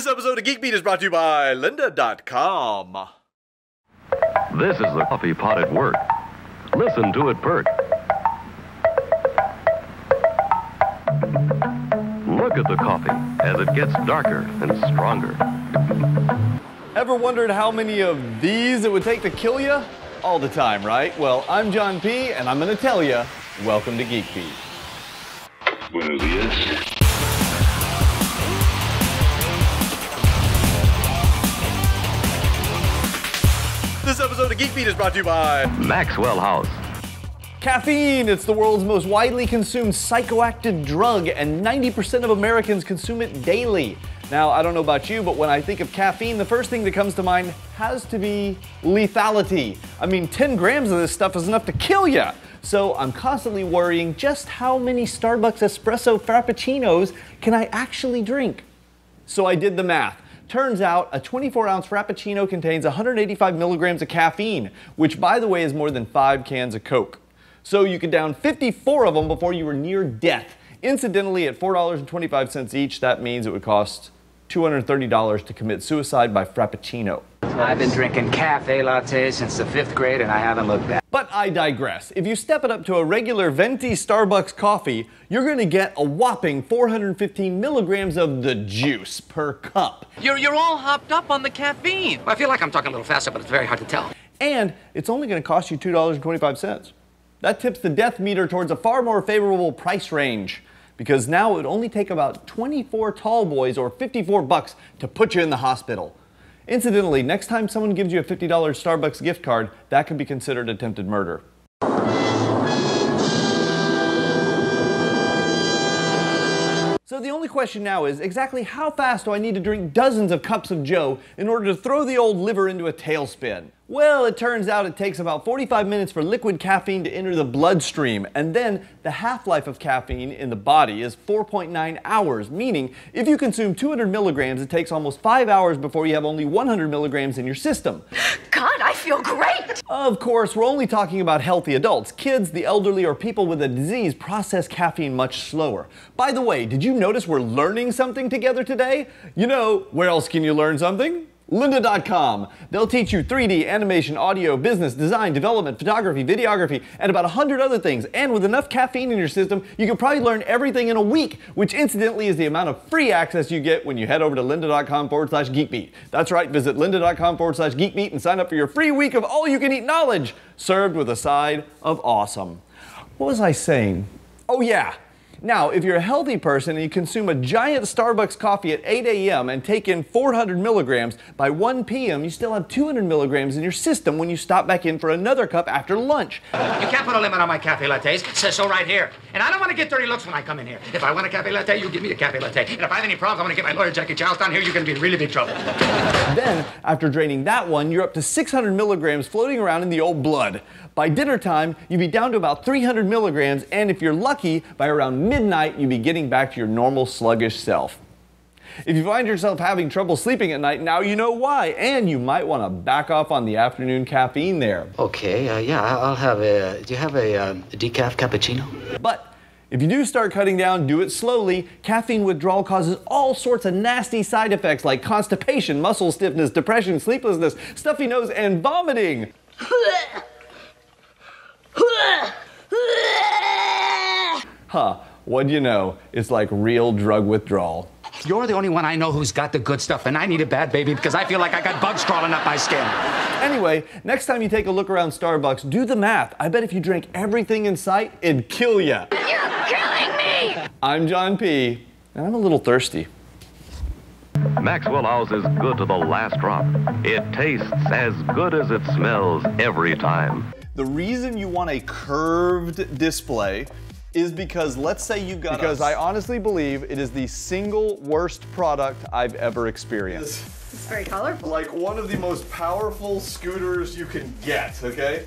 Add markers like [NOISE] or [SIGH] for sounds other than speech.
This episode of Geek Beat is brought to you by lynda.com. This is the coffee pot at work. Listen to it perk. Look at the coffee as it gets darker and stronger. Ever wondered how many of these it would take to kill you? All the time, right? Well, I'm John P, and I'm going to tell you, welcome to Geek Beat. Buenos días. This episode of Geek Beat is brought to you by Maxwell House. Caffeine. It's the world's most widely consumed psychoactive drug, and 90% of Americans consume it daily. Now, I don't know about you, but when I think of caffeine, the first thing that comes to mind has to be lethality. I mean, 10 grams of this stuff is enough to kill you. So I'm constantly worrying just how many Starbucks espresso frappuccinos can I actually drink? So I did the math. Turns out a 24 ounce Frappuccino contains 185 milligrams of caffeine, which by the way is more than five cans of Coke. So you could down 54 of them before you were near death. Incidentally, at $4.25 each, that means it would cost $230 to commit suicide by Frappuccino. I've been drinking cafe lattes since the fifth grade and I haven't looked back. But I digress. If you step it up to a regular venti Starbucks coffee, you're gonna get a whopping 415 milligrams of the juice per cup. You're, you're all hopped up on the caffeine. I feel like I'm talking a little faster, but it's very hard to tell. And it's only gonna cost you $2.25. That tips the death meter towards a far more favorable price range because now it would only take about 24 tall boys or 54 bucks to put you in the hospital. Incidentally, next time someone gives you a $50 Starbucks gift card, that could be considered attempted murder. So the only question now is exactly how fast do I need to drink dozens of cups of Joe in order to throw the old liver into a tailspin? Well, it turns out it takes about 45 minutes for liquid caffeine to enter the bloodstream, and then the half-life of caffeine in the body is 4.9 hours, meaning if you consume 200 milligrams, it takes almost 5 hours before you have only 100 milligrams in your system. [GASPS] God, I feel great. Of course, we're only talking about healthy adults. Kids, the elderly, or people with a disease process caffeine much slower. By the way, did you notice we're learning something together today? You know, where else can you learn something? lynda.com. They'll teach you 3D, animation, audio, business, design, development, photography, videography, and about 100 other things. And with enough caffeine in your system, you can probably learn everything in a week, which incidentally is the amount of free access you get when you head over to lynda.com forward slash geekbeat. That's right, visit lynda.com forward slash geekbeat and sign up for your free week of all you can eat knowledge, served with a side of awesome. What was I saying? Oh, yeah. Now, if you're a healthy person and you consume a giant Starbucks coffee at 8 a.m. and take in 400 milligrams, by 1 p.m. you still have 200 milligrams in your system when you stop back in for another cup after lunch. You can't put a limit on my cafe lattes. It says so right here. And I don't want to get dirty looks when I come in here. If I want a cafe latte, you give me a cafe latte. And if I have any problems, I'm going to get my lawyer Jackie Chiles down here. You're going to be in really big trouble. Then, after draining that one, you're up to 600 milligrams floating around in the old blood. By dinner time, you'd be down to about 300 milligrams, and if you're lucky, by around midnight, you'd be getting back to your normal sluggish self. If you find yourself having trouble sleeping at night, now you know why, and you might want to back off on the afternoon caffeine there. Okay, uh, yeah, I- I'll have a. Do you have a, um, a decaf cappuccino? But if you do start cutting down, do it slowly. Caffeine withdrawal causes all sorts of nasty side effects like constipation, muscle stiffness, depression, sleeplessness, stuffy nose, and vomiting. [LAUGHS] Huh, what do you know? It's like real drug withdrawal. You're the only one I know who's got the good stuff, and I need a bad baby because I feel like I got bugs crawling up my skin. Anyway, next time you take a look around Starbucks, do the math. I bet if you drank everything in sight, it'd kill ya. You're killing me. I'm John P, and I'm a little thirsty. Maxwell House is good to the last drop. It tastes as good as it smells every time. The reason you want a curved display is because let's say you've got because I honestly believe it is the single worst product I've ever experienced. It's very colorful. Like one of the most powerful scooters you can get, okay?